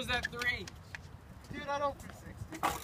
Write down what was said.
was that three? Dude, I don't do 60.